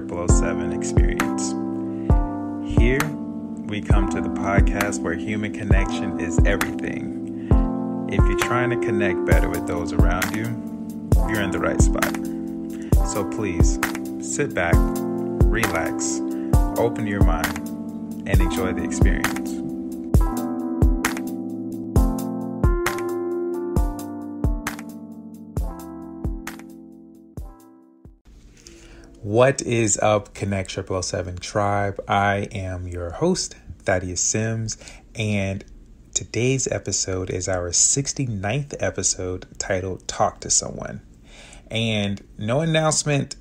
007 experience. Here, we come to the podcast where human connection is everything. If you're trying to connect better with those around you, you're in the right spot. So please sit back, relax, open your mind, and enjoy the experience. What is up, Konnekt 007 Tribe? I am your host, Thaddeus Sims, and today's episode is our 69th episode titled Talk to Someone. And no announcement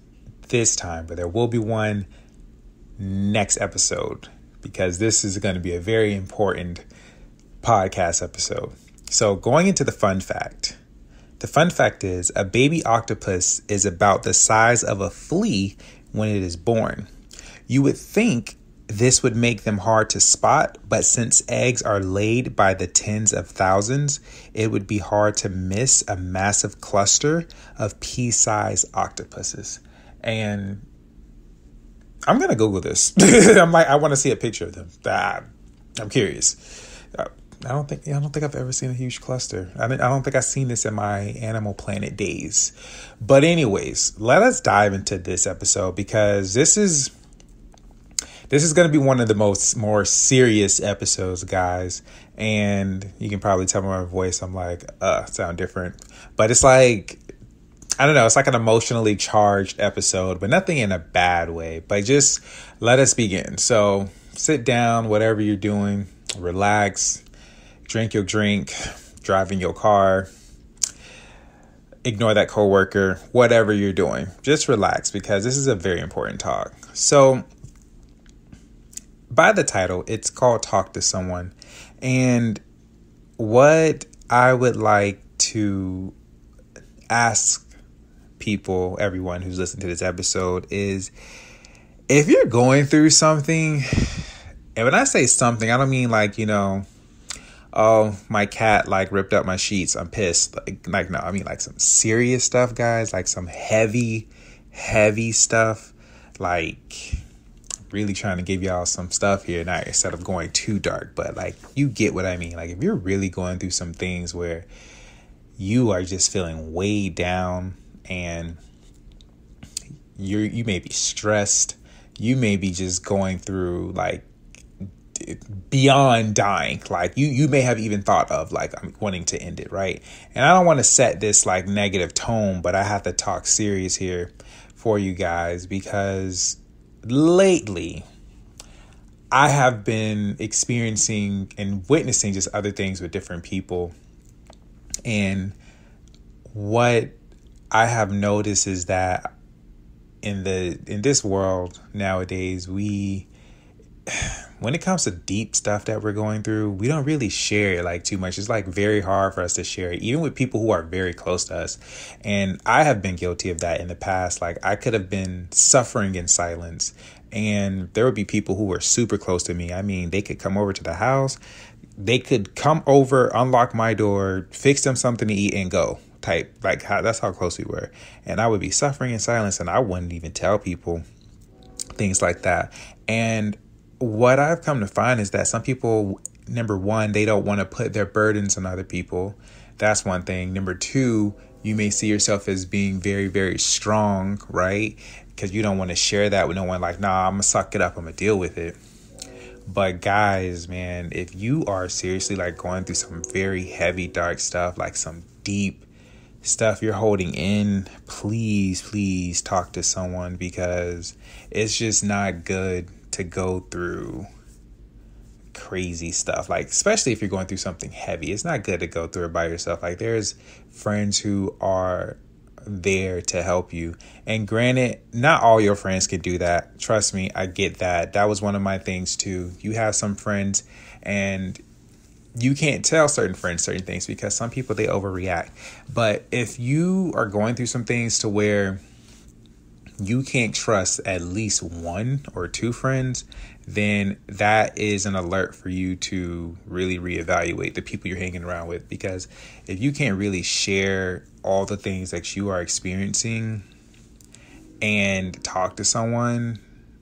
this time, but there will be one next episode because this is going to be a very important podcast episode. So, going into the fun fact the fun fact is a baby octopus is about the size of a flea when it is born. You would think this would make them hard to spot, but since eggs are laid by the tens of thousands, it would be hard to miss a massive cluster of pea sized octopuses. And I'm gonna Google this. I'm like, I want to see a picture of them. Ah, I'm curious. I don't think I don't think I've ever seen a huge cluster. I, I don't think I've seen this in my Animal Planet days. But anyways, let us dive into this episode because this is this is going to be one of the most more serious episodes, guys. And you can probably tell by my voice, I'm like, uh, sound different. But it's like I don't know, it's like an emotionally charged episode, but nothing in a bad way. But just let us begin. So sit down, whatever you're doing, relax, drink your drink, driving your car, ignore that coworker, whatever you're doing. Just relax because this is a very important talk. So, by the title, it's called Talk to Someone. And what I would like to ask people, everyone who's listening to this episode, is if you're going through something, and when I say something, I don't mean like, you know, oh my cat like ripped up my sheets. I'm pissed. Like, like no i mean like some serious stuff guys. Like some heavy heavy stuff. Like really trying to give y'all some stuff here now instead of going too dark but like you get what i mean. Like if you're really going through some things where you are just feeling way down and you're you may be stressed you may be just going through like beyond dying. Like you you may have even thought of like i'm wanting to end it right? And i don't want to set this like negative tone but i have to talk serious here for you guys because lately i have been experiencing and witnessing just other things with different people. And what i have noticed is that in the in this world nowadays we when it comes to deep stuff that we're going through, we don't really share it like too much. It's like very hard for us to share it, even with people who are very close to us. And I have been guilty of that in the past. Like I could have been suffering in silence, and there would be people who were super close to me. I mean, they could come over to the house, they could come over, unlock my door, fix them something to eat, and go. Type like how that's how close we were, and I would be suffering in silence, and I wouldn't even tell people things like that. And what I've come to find is that some people, number one, they don't want to put their burdens on other people. That's one thing. Number two, you may see yourself as being very, very strong, right? Because you don't want to share that with no one. Like, nah, I'm gonna suck it up. I'm gonna deal with it. But guys, man, if you are seriously like going through some very heavy, dark stuff, like some deep stuff you're holding in, please, please talk to someone because it's just not good to go through crazy stuff like especially if you're going through something heavy. It's not good to go through it by yourself. Like there's friends who are there to help you. And granted not all your friends can do that. Trust me i get that. That was one of my things too. You have some friends and you can't tell certain friends certain things because some people they overreact. But if you are going through some things to where you can't trust at least one or two friends, then that is an alert for you to really reevaluate the people you're hanging around with. Because if you can't really share all the things that you are experiencing and talk to someone,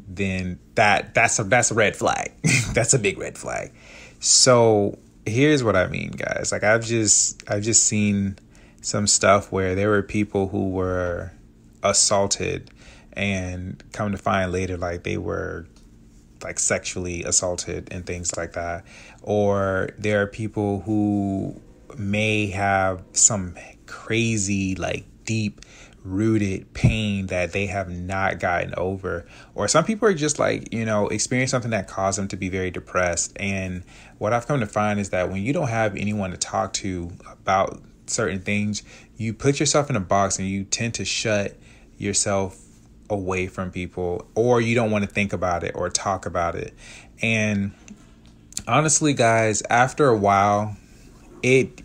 then that that's a that's a red flag. that's a big red flag. So here's what I mean, guys. Like I've just I've just seen some stuff where there were people who were assaulted and come to find later like they were like sexually assaulted and things like that. Or there are people who may have some crazy like deep rooted pain that they have not gotten over. Or some people are just like you know experience something that caused them to be very depressed. And what i've come to find is that when you don't have anyone to talk to about certain things you put yourself in a box and you tend to shut yourself away from people or you don't want to think about it or talk about it and honestly guys after a while it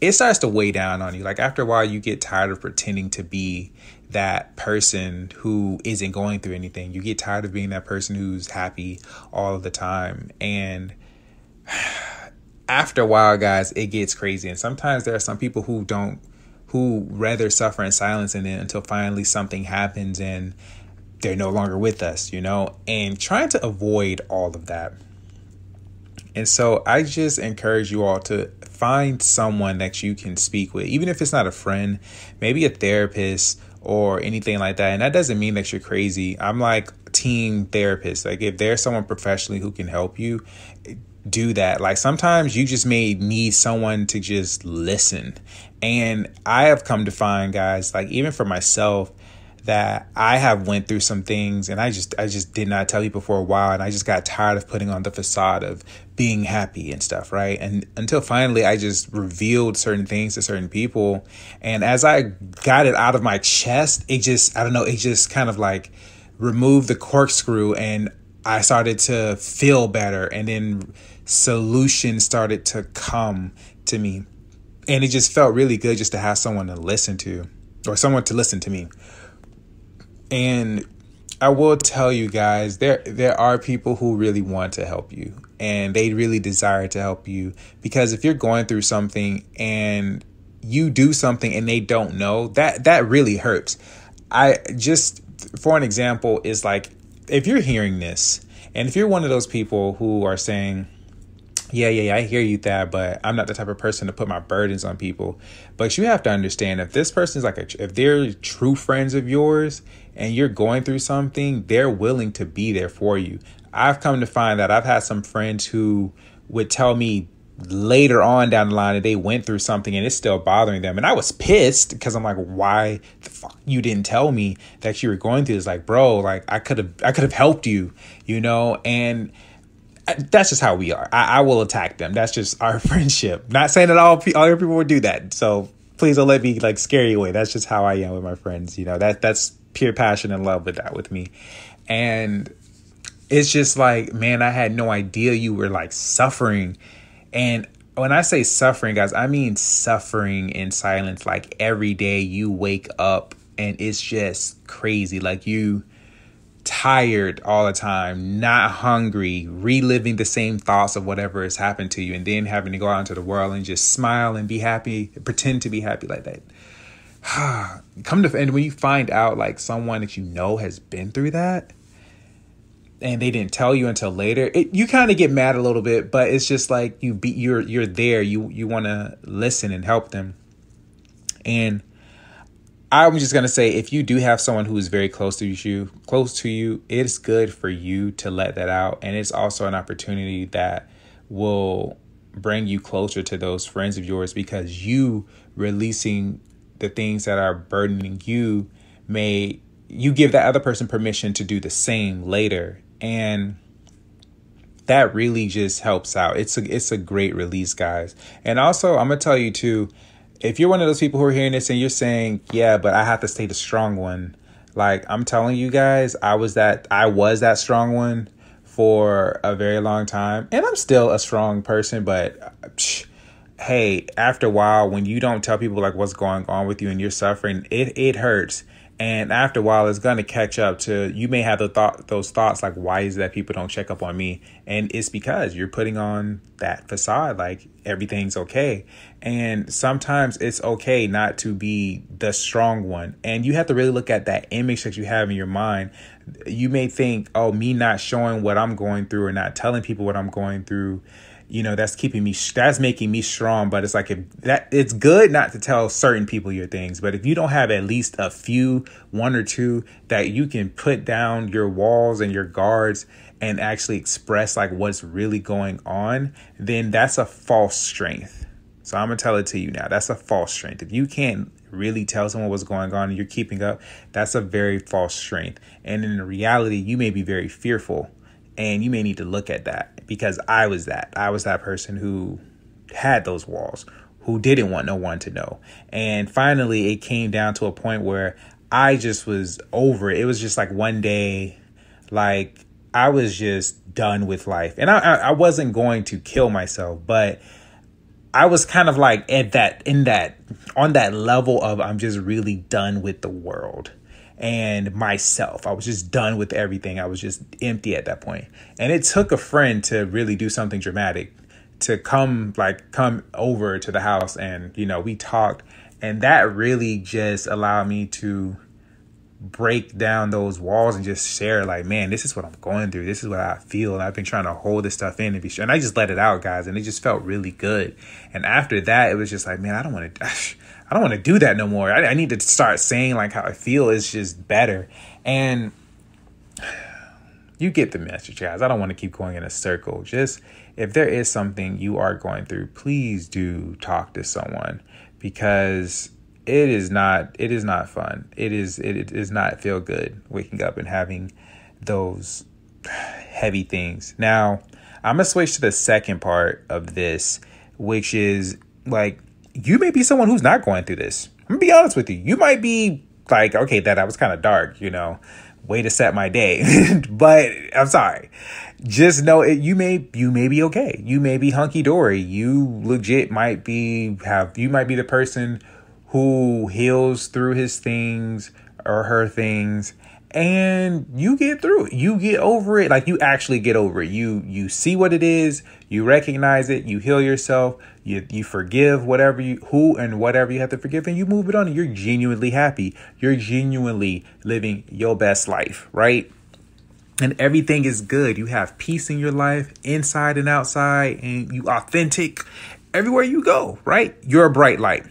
it starts to weigh down on you. Like after a while, you get tired of pretending to be that person who isn't going through anything. You get tired of being that person who's happy all the time. And after a while, guys, it gets crazy. And sometimes there are some people who don't, who rather suffer in silence and then until finally something happens and they're no longer with us, you know, and trying to avoid all of that. And so I just encourage you all to find someone that you can speak with, even if it's not a friend, maybe a therapist or anything like that. And that doesn't mean that you're crazy. I'm like team therapist. Like if there's someone professionally who can help you, do that. Like sometimes you just may need someone to just listen. And I have come to find guys, like even for myself, that I have went through some things and I just I just did not tell people for a while and I just got tired of putting on the facade of being happy and stuff, right? And until finally I just revealed certain things to certain people and as I got it out of my chest, it just I don't know, it just kind of like removed the corkscrew and I started to feel better and then solutions started to come to me. And it just felt really good just to have someone to listen to or someone to listen to me. And I will tell you guys, there there are people who really want to help you and they really desire to help you because if you're going through something and you do something and they don't know, that that really hurts. I just for an example is like if you're hearing this and if you're one of those people who are saying yeah, yeah, yeah, I hear you that, but I'm not the type of person to put my burdens on people. But you have to understand if this person's like a, if they're true friends of yours and you're going through something, they're willing to be there for you. I've come to find that I've had some friends who would tell me later on down the line that they went through something and it's still bothering them. And I was pissed because I'm like, why the fuck you didn't tell me that you were going through this? Like, bro, like I could have I could have helped you, you know, and that's just how we are. I, I, will attack them. That's just our friendship. Not saying that all all people would do that. So please don't let me like scare you away. That's just how I am with my friends. You know that that's pure passion and love with that with me, and it's just like man, I had no idea you were like suffering, and when I say suffering, guys, I mean suffering in silence. Like every day you wake up and it's just crazy. Like you tired all the time, not hungry, reliving the same thoughts of whatever has happened to you, and then having to go out into the world and just smile and be happy, pretend to be happy like that. Come to and when you find out like someone that you know has been through that, and they didn't tell you until later, it, you kind of get mad a little bit, but it's just like you be you're you're there, you you want to listen and help them, and I'm just gonna say if you do have someone who is very close to you, close to you, it's good for you to let that out, and it's also an opportunity that will bring you closer to those friends of yours because you releasing the things that are burdening you may you give that other person permission to do the same later. And that really just helps out. It's a it's a great release guys. And also i'm gonna tell you too if you're one of those people who are hearing this and you're saying, yeah, but I have to stay the strong one, like I'm telling you guys, I was that I was that strong one for a very long time, and I'm still a strong person, but psh, hey, after a while, when you don't tell people like what's going on with you and you're suffering, it it hurts. And after a while, it's going to catch up to you may have the thought those thoughts like, why is that people don't check up on me? And it's because you're putting on that facade like everything's okay. And sometimes it's okay not to be the strong one. And you have to really look at that image that you have in your mind. You may think, oh, me not showing what I'm going through or not telling people what I'm going through you know that's keeping me that's making me strong but it's like if that it's good not to tell certain people your things but if you don't have at least a few one or two that you can put down your walls and your guards and actually express like what's really going on then that's a false strength. So i'm gonna tell it to you now. That's a false strength. If you can't really tell someone what's going on and you're keeping up that's a very false strength. And in reality you may be very fearful and you may need to look at that because I was that. I was that person who had those walls, who didn't want no one to know. And finally, it came down to a point where I just was over it. It was just like one day, like I was just done with life. And I, I wasn't going to kill myself, but I was kind of like at that, in that, on that level of I'm just really done with the world and myself. I was just done with everything. I was just empty at that point. And it took a friend to really do something dramatic to come like come over to the house and you know, we talked and that really just allowed me to break down those walls and just share like man this is what i'm going through this is what i feel and i've been trying to hold this stuff in and be sure and i just let it out guys and it just felt really good and after that it was just like man i don't want to I don't want to do that no more. I, I need to start saying like how I feel is just better. And you get the message, guys. I don't want to keep going in a circle. Just if there is something you are going through, please do talk to someone because it is not it is not fun. It is it, it does not feel good waking up and having those heavy things. Now, I'm gonna switch to the second part of this, which is like you may be someone who's not going through this. I'm gonna be honest with you. You might be like, okay, that I was kind of dark, you know, way to set my day. but I'm sorry. Just know it. You may you may be okay. You may be hunky dory. You legit might be have you might be the person who heals through his things or her things and you get through it. You get over it. Like you actually get over it. You you see what it is. You recognize it. You heal yourself. You you forgive whatever you who and whatever you have to forgive and you move it on you're genuinely happy. You're genuinely living your best life right? And everything is good. You have peace in your life inside and outside and you authentic everywhere you go right? You're a bright light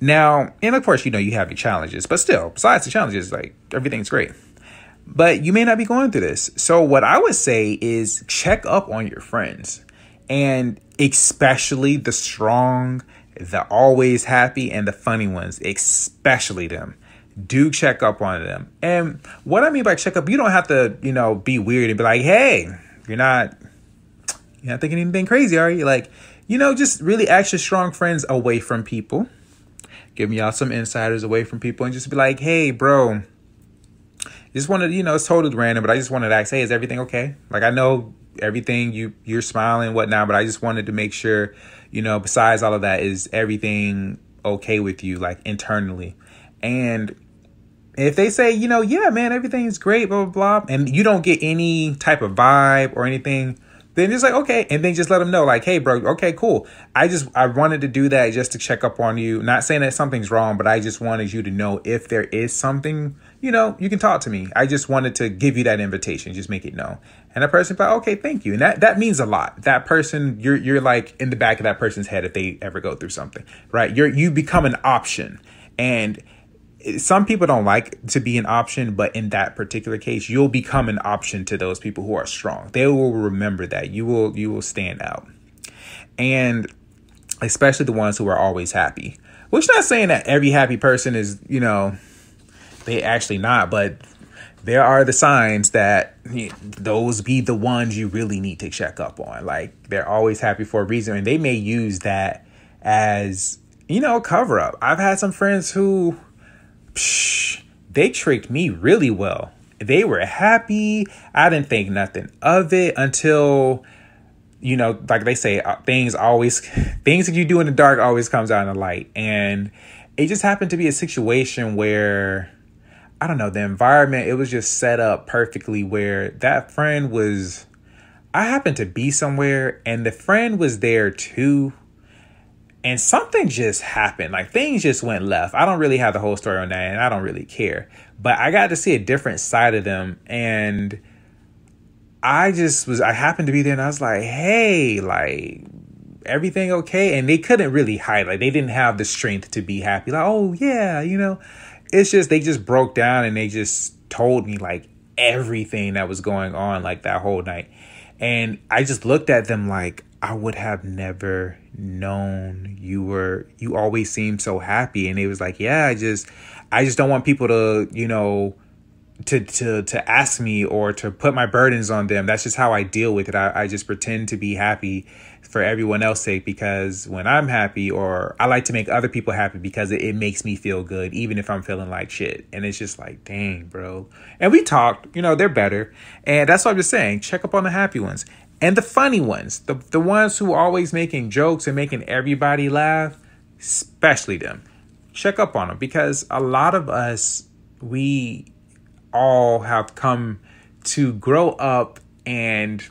now, and of course, you know, you have your challenges, but still, besides the challenges, like everything's great. But you may not be going through this. So, what I would say is check up on your friends and especially the strong, the always happy, and the funny ones, especially them. Do check up on them. And what I mean by check up, you don't have to, you know, be weird and be like, hey, you're not you're not thinking anything crazy, are you? Like, you know, just really ask your strong friends away from people giving y'all some insiders away from people and just be like, hey, bro, just wanted, you know, it's totally random, but I just wanted to ask, hey, is everything okay? Like I know everything you you're smiling whatnot, but I just wanted to make sure, you know, besides all of that, is everything okay with you, like internally? And if they say, you know, yeah, man, everything's great, blah blah blah, and you don't get any type of vibe or anything then just like okay. And then just let them know like hey bro okay cool. I just i wanted to do that just to check up on you. Not saying that something's wrong but i just wanted you to know if there is something you know you can talk to me. I just wanted to give you that invitation just make it known. And that person like okay thank you. And that that means a lot. That person you're you're like in the back of that person's head if they ever go through something right? You're you become an option. And some people don't like to be an option, but in that particular case, you'll become an option to those people who are strong. They will remember that. You will you will stand out. And especially the ones who are always happy. Which not saying that every happy person is, you know, they actually not, but there are the signs that those be the ones you really need to check up on. Like they're always happy for a reason and they may use that as, you know, cover up. I've had some friends who psh, they tricked me really well. They were happy. I didn't think nothing of it until, you know, like they say, uh, things always, things that you do in the dark always comes out in the light. And it just happened to be a situation where I don't know, the environment, it was just set up perfectly where that friend was I happened to be somewhere and the friend was there too. And something just happened. Like things just went left. I don't really have the whole story on that and I don't really care. But I got to see a different side of them and I just was I happened to be there and I was like, "Hey, like everything okay?" And they couldn't really hide. Like they didn't have the strength to be happy. Like, "Oh, yeah, you know." It's just they just broke down and they just told me like everything that was going on like that whole night. And I just looked at them like I would have never known you were you always seemed so happy and it was like, "Yeah, I just I just don't want people to, you know, to to to ask me or to put my burdens on them. That's just how I deal with it. I, I just pretend to be happy for everyone else's sake because when I'm happy or I like to make other people happy because it, it makes me feel good, even if I'm feeling like shit. And it's just like, dang, bro. And we talked, you know, they're better. And that's what I'm just saying. Check up on the happy ones. And the funny ones, the the ones who are always making jokes and making everybody laugh, especially them. Check up on them because a lot of us we all have come to grow up and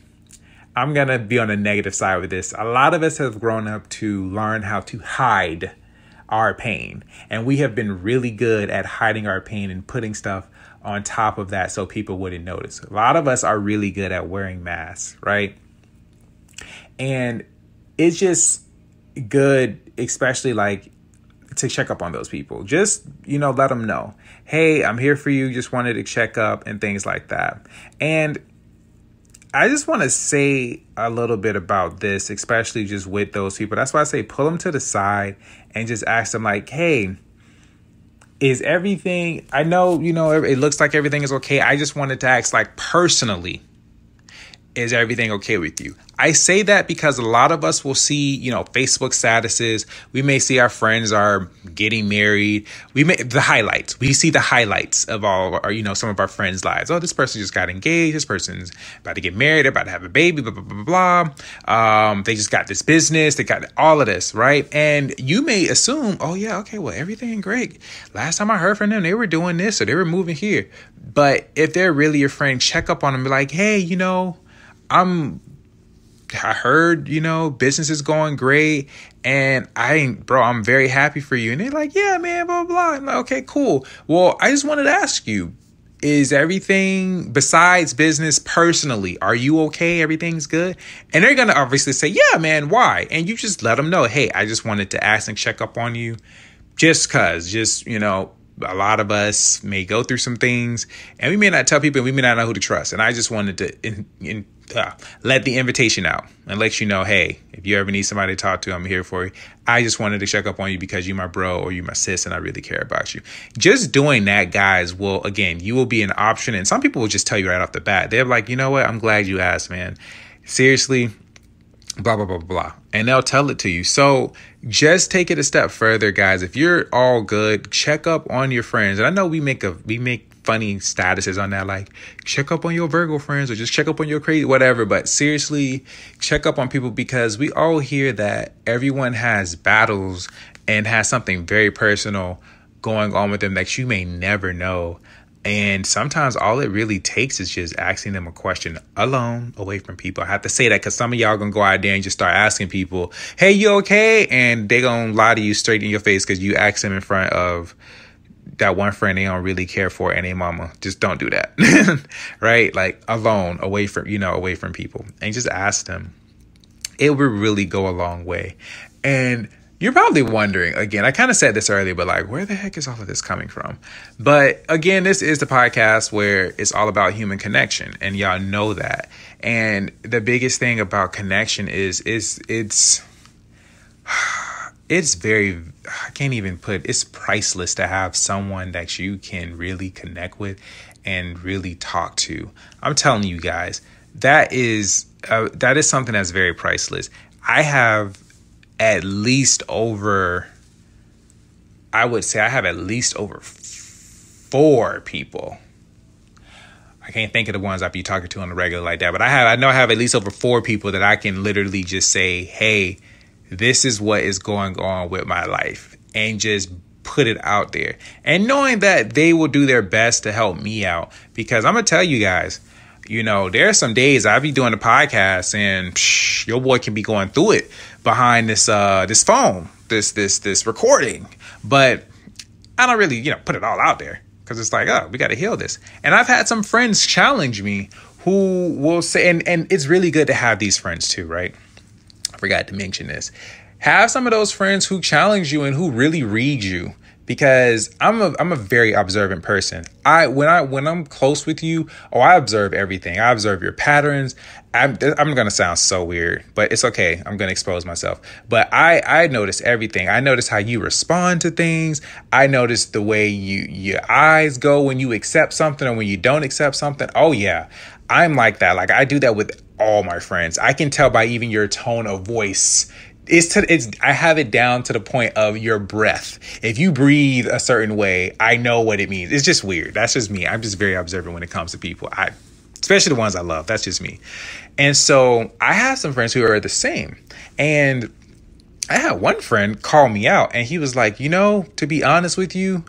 I'm going to be on the negative side with this. A lot of us have grown up to learn how to hide our pain. And we have been really good at hiding our pain and putting stuff on top of that so people wouldn't notice. A lot of us are really good at wearing masks, right? And it's just good, especially like to check up on those people. Just, you know, let them know, hey, I'm here for you. Just wanted to check up and things like that. And I just want to say a little bit about this, especially just with those people. That's why I say pull them to the side and just ask them, like, hey, is everything, I know, you know, it looks like everything is okay. I just wanted to ask, like, personally, is everything okay with you? I say that because a lot of us will see, you know, Facebook statuses. We may see our friends are getting married. We may the highlights. We see the highlights of all you know, some of our friends' lives. Oh, this person just got engaged. This person's about to get married. They're about to have a baby. Blah blah blah blah. blah. Um, they just got this business. They got all of this, right? And you may assume, oh yeah, okay, well everything great. Last time I heard from them, they were doing this or they were moving here. But if they're really your friend, check up on them. Be like, hey, you know, I'm I heard, you know, business is going great and I bro, I'm very happy for you. And they're like, yeah, man, blah, blah. I'm like, okay, cool. Well, I just wanted to ask you, is everything besides business personally, are you okay? Everything's good? And they're to obviously say, yeah, man, why? And you just let them know, hey, I just wanted to ask and check up on you just cause, just, you know, a lot of us may go through some things and we may not tell people we may not know who to trust and i just wanted to in, in, uh, let the invitation out and let you know, hey, if you ever need somebody to talk to, I'm here for you. I just wanted to check up on you because you're my bro or you're my sis and I really care about you. Just doing that, guys, will, again, you will be an option. And some people will just tell you right off the bat. They're like, you know what? I'm glad you asked, man. Seriously, blah, blah, blah, blah. And they'll tell it to you. So just take it a step further, guys. If you're all good, check up on your friends. And I know we make a, we make funny statuses on that, like check up on your Virgo friends or just check up on your crazy whatever. But seriously, check up on people because we all hear that everyone has battles and has something very personal going on with them that you may never know. And sometimes all it really takes is just asking them a question alone, away from people. I have to say that because some of y'all gonna go out there and just start asking people, "Hey, you okay?" And they gonna lie to you straight in your face because you asked them in front of that one friend they don't really care for and a mama. Just don't do that. Right? Like alone away from you know away from people. And just ask them. It would really go a long way. And you're probably wondering again i kind of said this earlier but like where the heck is all of this coming from? But again this is the podcast where it's all about human connection and y'all know that. And the biggest thing about connection is is it's it's very I can't even put it's priceless to have someone that you can really connect with and really talk to. I'm telling you guys, that is uh, that is something that's very priceless. I have at least over I would say I have at least over four people. I can't think of the ones I'd be talking to on the regular like that, but I have I know I have at least over four people that I can literally just say, "Hey, this is what is going on with my life and just put it out there. And knowing that they will do their best to help me out because I'm going to tell you guys, you know, there are some days I'll be doing the podcast and psh, your boy can be going through it behind this uh this phone, this this this recording. But I don't really, you know, put it all out there because it's like, oh, we got to heal this. And I've had some friends challenge me who will say, and and it's really good to have these friends too, right? I forgot to mention this. Have some of those friends who challenge you and who really read you because I'm a I'm a very observant person. I when I when I'm close with you, oh, I observe everything. I observe your patterns. I'm I'm gonna sound so weird, but it's okay. I'm gonna expose myself. But I I notice everything. I notice how you respond to things. I notice the way you your eyes go when you accept something or when you don't accept something. Oh yeah, I'm like that. Like I do that with all my friends. I can tell by even your tone of voice it's to it's I have it down to the point of your breath. If you breathe a certain way, I know what it means. It's just weird. That's just me. I'm just very observant when it comes to people. I especially the ones I love. That's just me. And so I have some friends who are the same. And I had one friend call me out and he was like, "You know, to be honest with you,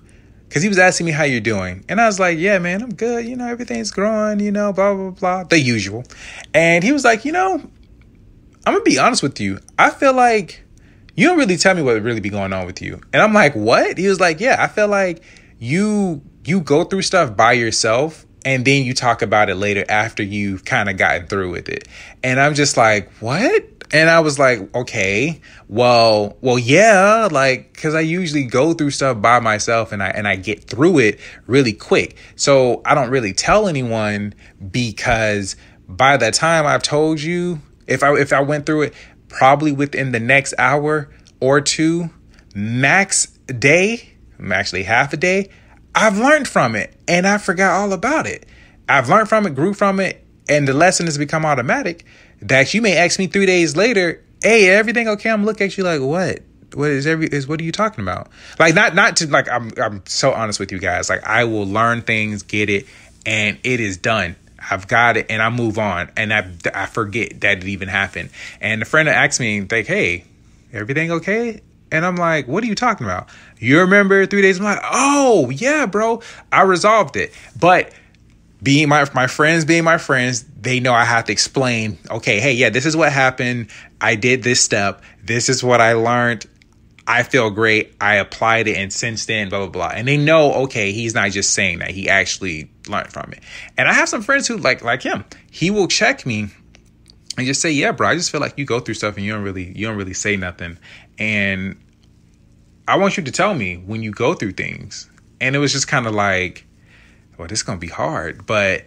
because he was asking me how you're doing. And I was like, yeah, man, I'm good. You know, everything's growing, you know, blah, blah, blah, the usual. And he was like, you know, I'm gonna be honest with you. I feel like you don't really tell me what really be going on with you. And I'm like, what? He was like, yeah, I feel like you you go through stuff by yourself and then you talk about it later after you've kind of gotten through with it. And I'm just like, what? And I was like, okay, well, well, yeah, like, cause I usually go through stuff by myself and I, and I get through it really quick. So I don't really tell anyone because by the time I've told you, if I if I went through it probably within the next hour or two, max day, actually half a day, I've learned from it and I forgot all about it. I've learned from it, grew from it, and the lesson has become automatic. That you may ask me three days later, hey, everything okay? I'm looking at you like, what? What is every is what are you talking about? Like not not to like I'm I'm so honest with you guys. Like I will learn things, get it, and it is done. I've got it and I move on and I, I forget that it even happened. And a friend asked me, like, hey, everything okay? And I'm like, what are you talking about? You remember three days? I'm like, oh, yeah, bro. I resolved it. But being my my friends being my friends, they know I have to explain, okay, hey, yeah, this is what happened. I did this step. This is what I learned. I feel great. I applied it, and since then, blah blah blah. And they know, okay, he's not just saying that; he actually learned from it. And I have some friends who like like him. He will check me and just say, "Yeah, bro, I just feel like you go through stuff and you don't really you don't really say nothing." And I want you to tell me when you go through things. And it was just kind of like, well, this is gonna be hard, but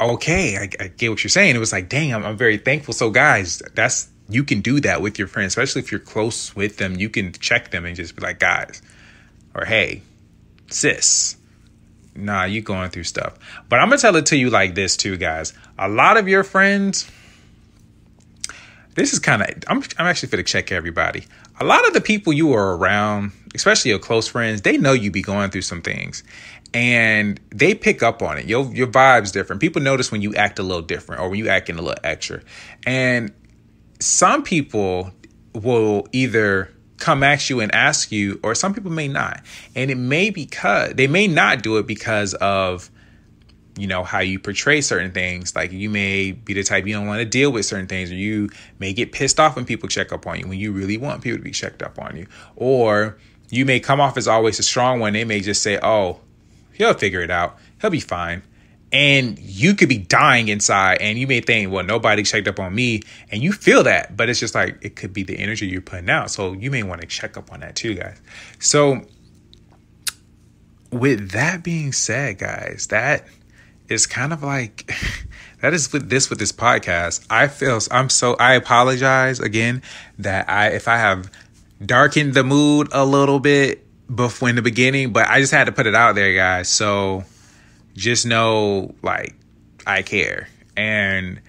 okay, I, I, get what you're saying. It was like, dang, I'm, I'm very thankful. So, guys, that's you can do that with your friends, especially if you're close with them. You can check them and just be like, guys, or hey, sis, nah, you going through stuff. But I'm gonna tell it to you like this too, guys. A lot of your friends, this is kind of I'm I'm actually gonna check everybody. A lot of the people you are around, especially your close friends, they know you be going through some things. And they pick up on it. Your your vibe's different. People notice when you act a little different or when you acting a little extra. And some people will either come at you and ask you, or some people may not. And it may be because they may not do it because of you know how you portray certain things like you may be the type you don't want to deal with certain things or you may get pissed off when people check up on you when you really want people to be checked up on you or you may come off as always a strong one they may just say oh he'll figure it out. He'll be fine. And you could be dying inside and you may think well nobody checked up on me and you feel that but it's just like it could be the energy you're putting out. So you may want to check up on that too guys. So with that being said guys that is kind of like that is with this with this podcast. I feel i'm so i apologize again that i if i have darkened the mood a little bit before in the beginning but i just had to put it out there guys so just know like I care. And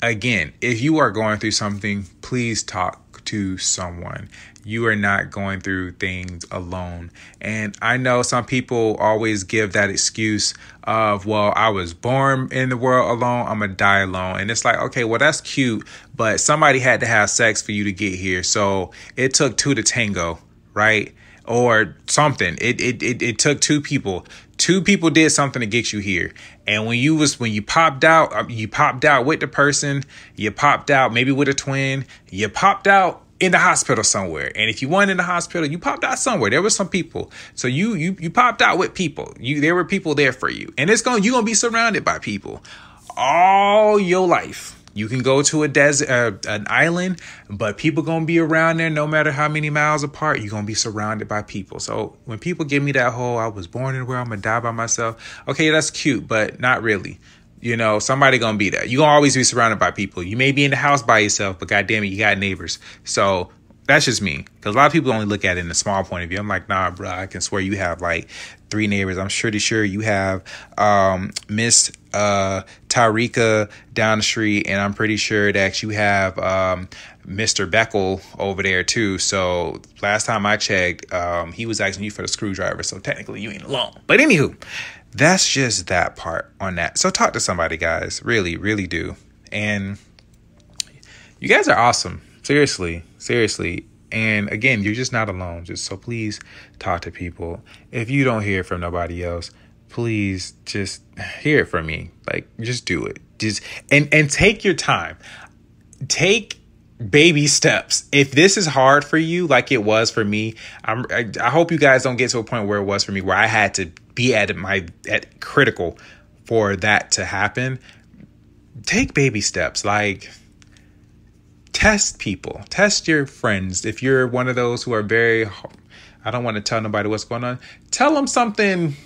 again, if you are going through something, please talk to someone. You are not going through things alone. And I know some people always give that excuse of, well, I was born in the world alone, I'm gonna die alone. And it's like, okay, well, that's cute, but somebody had to have sex for you to get here. So it took two to tango, right? Or something. It, it it it took two people. Two people did something to get you here. And when you was when you popped out, um, you popped out with the person, you popped out maybe with a twin, you popped out in the hospital somewhere. And if you weren't in the hospital, you popped out somewhere. There were some people. So you you you popped out with people. You there were people there for you. And it's going you're going to be surrounded by people all your life. You can go to a desert, uh, an island, but people gonna be around there no matter how many miles apart. You're gonna be surrounded by people. So when people give me that whole "I was born in where I'm gonna die by myself," okay, that's cute, but not really. You know, somebody gonna be there. You gonna always be surrounded by people. You may be in the house by yourself, but goddamn it, you got neighbors. So that's just me. Because a lot of people only look at it in a small point of view. I'm like, nah, bro, I can swear you have like three neighbors. I'm pretty sure you have um, Miss uh, Tarika down the street, and I'm pretty sure that you have um, Mr. Beckel over there too. So last time I checked, um, he was asking you for the screwdriver. So technically, you ain't alone. But anywho, that's just that part on that. So talk to somebody, guys. Really, really do. And you guys are awesome. Seriously, seriously. And again, you're just not alone. Just so please talk to people. If you don't hear from nobody else, please just hear it from me. Like just do it. Just and and take your time. Take baby steps. If this is hard for you, like it was for me, I'm, I, I hope you guys don't get to a point where it was for me, where I had to be at my at critical for that to happen. Take baby steps. Like test people, test your friends. If you're one of those who are very, I don't want to tell nobody what's going on, tell them something,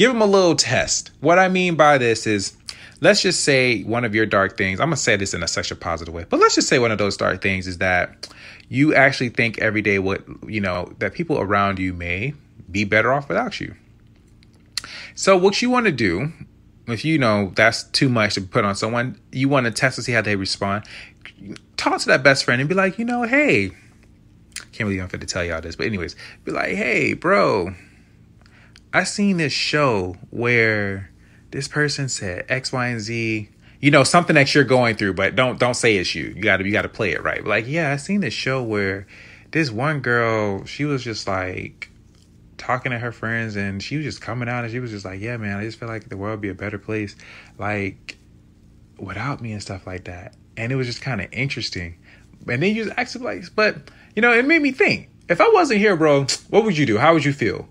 give them a little test. What I mean by this is, let's just say one of your dark things, I'm to say this in a such a positive way, but let's just say one of those dark things is that you actually think every day what, you know, that people around you may be better off without you. So, what you want to do if you know that's too much to put on someone, you want to test to see how they respond. Talk to that best friend and be like, you know, hey, can't believe I'm fit to tell y'all this, but anyways, be like, hey, bro, I seen this show where this person said X, Y, and Z. You know, something that you're going through, but don't don't say it's you. You gotta you gotta play it right. Like, yeah, I seen this show where this one girl, she was just like talking to her friends and she was just coming out and she was just like, Yeah, man, I just feel like the world would be a better place like without me and stuff like that. And it was just kind of interesting. And then you just asked like, but you know, it made me think. If I wasn't here, bro, what would you do? How would you feel?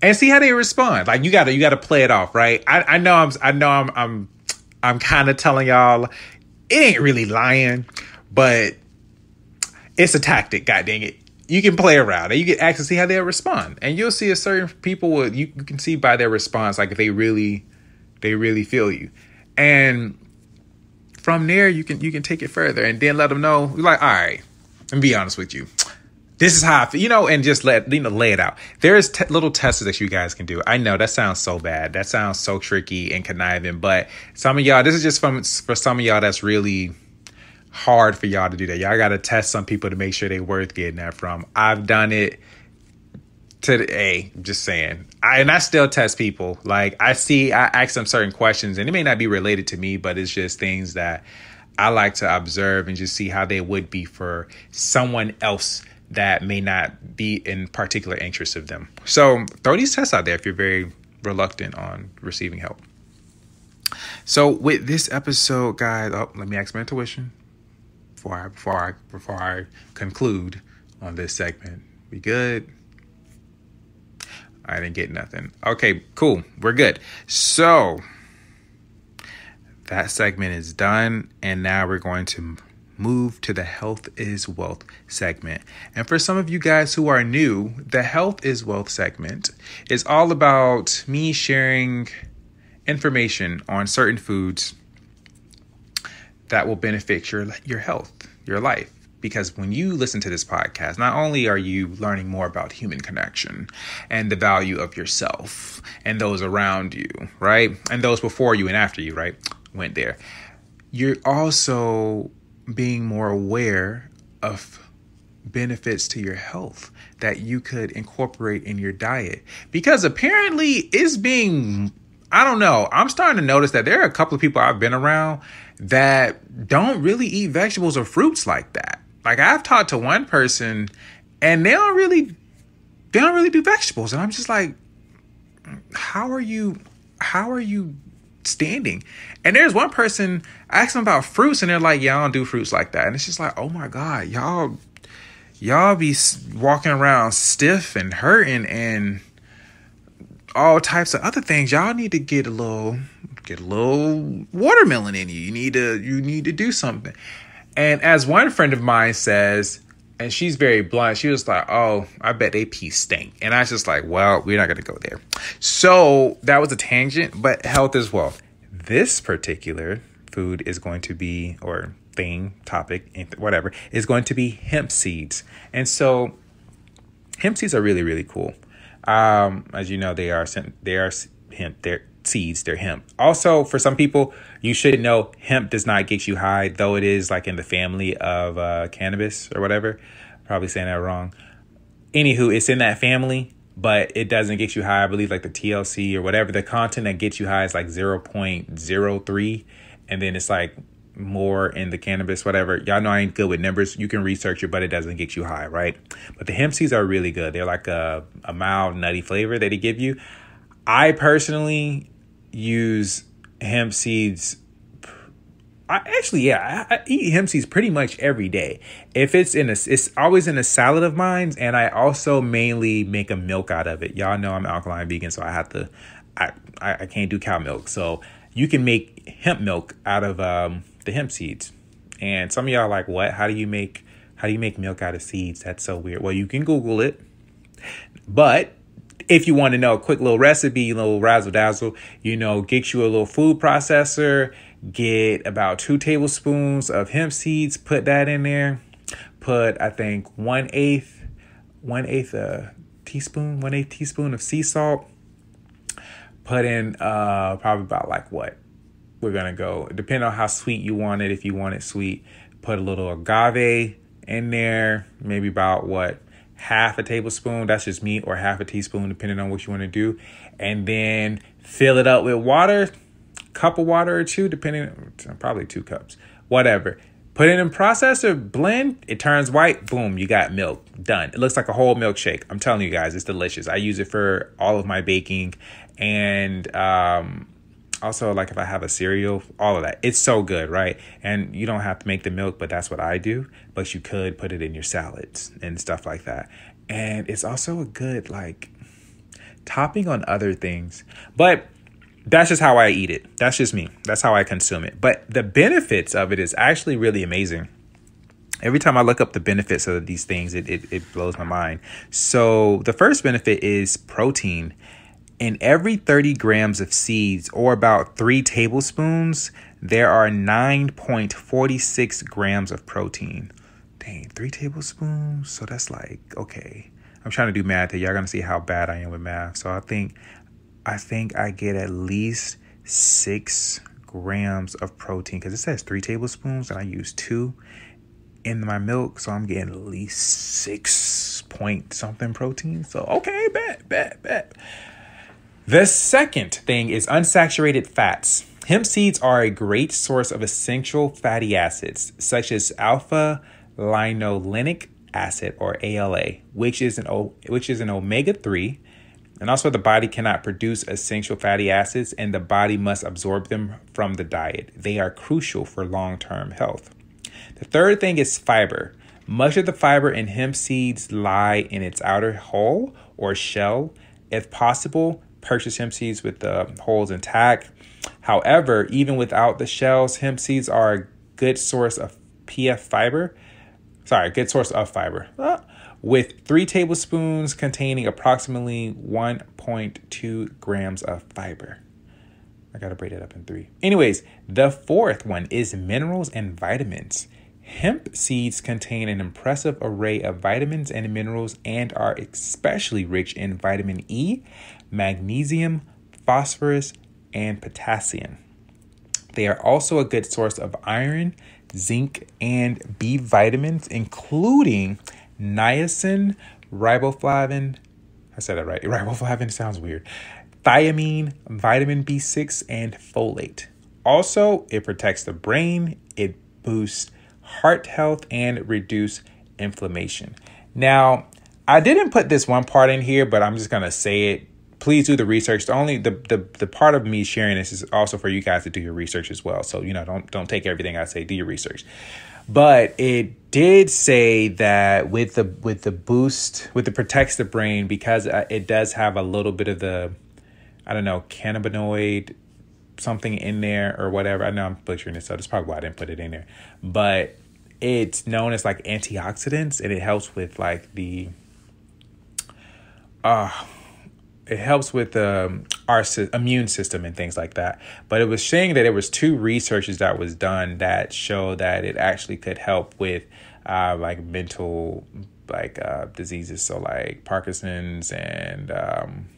And see how they respond. Like you gotta you gotta play it off, right? I, I know I'm I know I'm I'm I'm kind of telling y'all it ain't really lying, but it's a tactic, god dang it you can play around and you can actually see how they respond and you'll see a certain people will you, you can see by their response like they really they really feel you and from there you can you can take it further and then let them know like all right and be honest with you this is how I feel, you know, and just let you know lay it out. There's t- little tests that you guys can do. I know that sounds so bad. That sounds so tricky and conniving, but some of y'all, this is just from for some of y'all that's really hard for y'all to do that. Y'all got to test some people to make sure they worth getting that from. I've done it today. Just saying. I, and I still test people. Like I see, I ask them certain questions, and it may not be related to me, but it's just things that I like to observe and just see how they would be for someone else that may not be in particular interest of them. So throw these tests out there if you're very reluctant on receiving help. So with this episode, guys, oh, let me ask my intuition before I before I before I conclude on this segment. We good? I didn't get nothing. Okay, cool. We're good. So that segment is done, and now we're going to move to the health is wealth segment. And for some of you guys who are new, the health is wealth segment is all about me sharing information on certain foods that will benefit your your health, your life. Because when you listen to this podcast, not only are you learning more about human connection and the value of yourself and those around you, right? And those before you and after you, right? Went there. You're also being more aware of benefits to your health that you could incorporate in your diet because apparently it's being I don't know. I'm starting to notice that there are a couple of people I've been around that don't really eat vegetables or fruits like that. Like I've talked to one person and they don't really they don't really do vegetables. And I'm just like, how are you, how are you standing? And there's one person, them about fruits and they're like, "Y'all don't do fruits like that. And it's just like, oh my God, y'all, y'all be walking around stiff and hurting and all types of other things. Y'all need to get a little, get a little watermelon in you. You need to, you need to do something. And as one friend of mine says, and she's very blunt. She was like, "Oh, I bet they pee stink," and I was just like, "Well, we're not going to go there." So that was a tangent, but health is wealth. This particular food is going to be, or thing, topic, whatever, is going to be hemp seeds, and so hemp seeds are really, really cool. Um, as you know, they are they are hemp. They're seeds. They're hemp. Also, for some people, you should know hemp does not get you high, though it is like in the family of uh, cannabis or whatever. Probably saying that wrong. Anywho, it's in that family, but it doesn't get you high. I believe like the TLC or whatever the content that gets you high is like 0.03. And then it's like more in the cannabis, whatever. Y'all know I ain't good with numbers. You can research it, but it doesn't get you high, right? But the hemp seeds are really good. They're like a, a mild, nutty flavor that they give you. I personally use hemp seeds. I actually, yeah, I, I, eat hemp seeds pretty much every day. If it's in a, it's always in a salad of mine, and I also mainly make a milk out of it. Y'all know I'm alkaline vegan, so I have to, I, I, can't do cow milk. So you can make hemp milk out of um, the hemp seeds. And some of y'all like, what? How do you make, how do you make milk out of seeds? That's so weird. Well, you can Google it, but if you want to know a quick little recipe, a little razzle dazzle, you know, get you a little food processor, get about two tablespoons of hemp seeds, put that in there. Put, I think, one eighth, one eighth a teaspoon, one eighth teaspoon of sea salt. Put in uh probably about like what? We're gonna go, depending on how sweet you want it. If you want it sweet, put a little agave in there, maybe about what half a tablespoon. That's just me, or half a teaspoon, depending on what you want to do. And then fill it up with water, cup of water or two, depending, probably two cups, whatever. Put it in processor, blend, it turns white, boom, you got milk. Done. It looks like a whole milkshake. I'm telling you guys, it's delicious. I use it for all of my baking and um also like if I have a cereal, all of that. It's so good, right? And you don't have to make the milk, but that's what I do. But you could put it in your salads and stuff like that. And it's also a good like topping on other things. But that's just how I eat it. That's just me. That's how I consume it. But the benefits of it is actually really amazing. Every time I look up the benefits of these things, it, it, it blows my mind. So, the first benefit is protein. In every 30 grams of seeds, or about three tablespoons, there are 9.46 grams of protein. Dang, three tablespoons? So that's like, okay. I'm trying to do math here. Y'all gonna see how bad I am with math. So I think I think I get at least six grams of protein because it says three tablespoons and I use two in my milk. So I'm getting at least six point something protein. So okay, bet, bet, bet. The second thing is unsaturated fats. Hemp seeds are a great source of essential fatty acids, such as alpha linolenic acid or ALA, which is an o- which is an omega 3. And also the body cannot produce essential fatty acids and the body must absorb them from the diet. They are crucial for long-term health. The third thing is fiber. Much of the fiber in hemp seeds lie in its outer hull or shell. If possible, purchase hemp seeds with the holes intact. However, even without the shells, hemp seeds are a good source of PF fiber. Sorry, good source of fiber. Ah, with three tablespoons containing approximately 1.2 grams of fiber. I gotta break it up in three. Anyways, the fourth one is minerals and vitamins. Hemp seeds contain an impressive array of vitamins and minerals and are especially rich in vitamin E, magnesium, phosphorus, and potassium. They are also a good source of iron, zinc, and B vitamins, including niacin, riboflavin. I said that right. Riboflavin sounds weird. Thiamine, vitamin B6, and folate. Also, it protects the brain, it boosts heart health, and reduce inflammation. Now, I didn't put this one part in here, but I'm just gonna say it. Please do the research. The only the, the the part of me sharing this is also for you guys to do your research as well. So you know, don't don't take everything I say. Do your research. But it did say that with the with the boost with the protects the brain because uh, it does have a little bit of the I don't know cannabinoid something in there or whatever. I know I'm butchering this, so that's probably why I didn't put it in there. But it's known as like antioxidants and it helps with like the uh it helps with um, our immune system and things like that. But it was saying that there was two researches that was done that show that it actually could help with uh, like mental like uh, diseases, so like Parkinson's and um,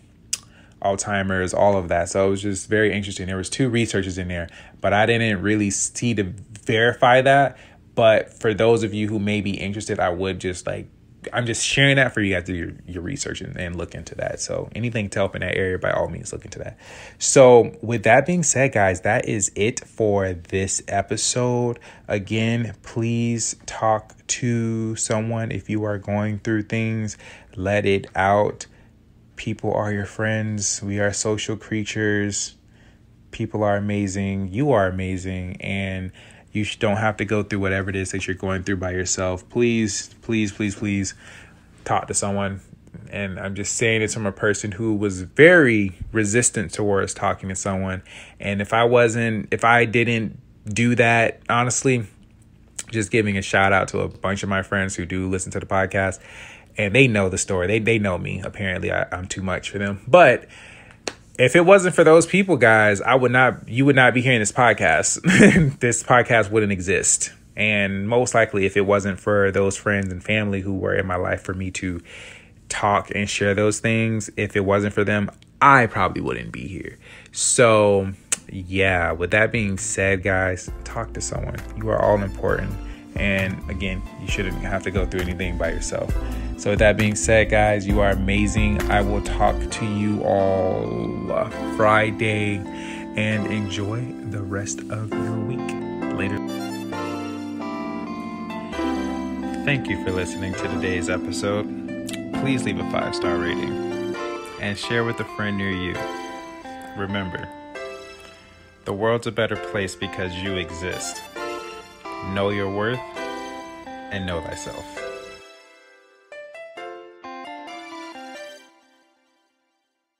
Alzheimer's, all of that. So it was just very interesting. There was two researchers in there, but I didn't really see to verify that. But for those of you who may be interested, I would just like I'm just sharing that for you guys to do your, your research and, and look into that. So anything to help in that area, by all means, look into that. So with that being said, guys, that is it for this episode. Again, please talk to someone if you are going through things. Let it out. People are your friends. We are social creatures. People are amazing. You are amazing. And you don't have to go through whatever it is that you're going through by yourself. Please, please, please, please talk to someone. And I'm just saying this from a person who was very resistant towards talking to someone. And if I wasn't, if I didn't do that, honestly, just giving a shout out to a bunch of my friends who do listen to the podcast and they know the story. They they know me. Apparently, I, I'm too much for them. But if it wasn't for those people, guys, I would not. You would not be hearing this podcast. this podcast wouldn't exist. And most likely, if it wasn't for those friends and family who were in my life for me to talk and share those things, if it wasn't for them, I probably wouldn't be here. So, yeah, with that being said, guys, talk to someone. You are all important. And again, you shouldn't have to go through anything by yourself. So, with that being said, guys, you are amazing. I will talk to you all Friday and enjoy the rest of your week. Later. Thank you for listening to today's episode. Please leave a five star rating and share with a friend near you. Remember, the world's a better place because you exist. Know your worth and know thyself.